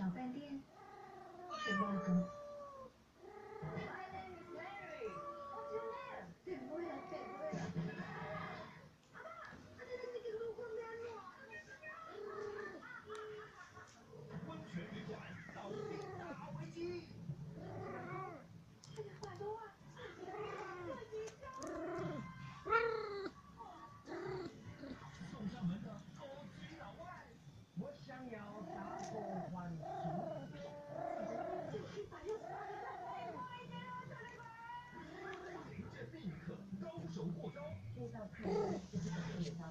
小饭店，这是什么